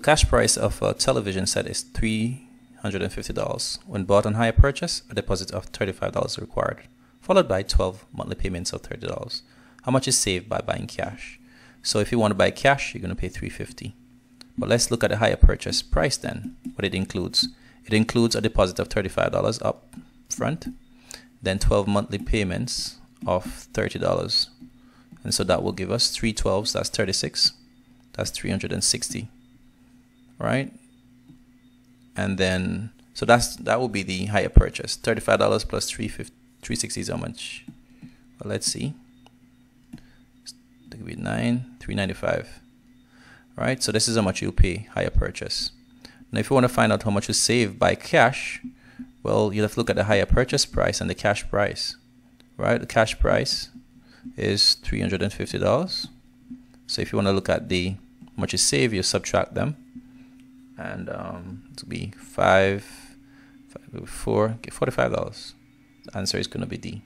The cash price of a television set is $350. When bought on hire purchase, a deposit of $35 is required, followed by 12 monthly payments of $30. How much is saved by buying cash? So if you want to buy cash, you're going to pay $350. But let's look at the hire purchase price then, what it includes. It includes a deposit of $35 up front, then 12 monthly payments of $30. And so that will give us 3 12s, that's 36. That's 360 right? And then, so that's that will be the hire purchase. $35 plus 360 is how much? Well, let's see. That could be 9, 395 right? So this is how much you'll pay hire purchase. Now, if you want to find out how much you save by cash, well, you'll have to look at the hire purchase price and the cash price, right? The cash price is $350. So if you want to look at the much you save, you subtract them and um, to be five, five four, forty-five dollars. The answer is going to be D.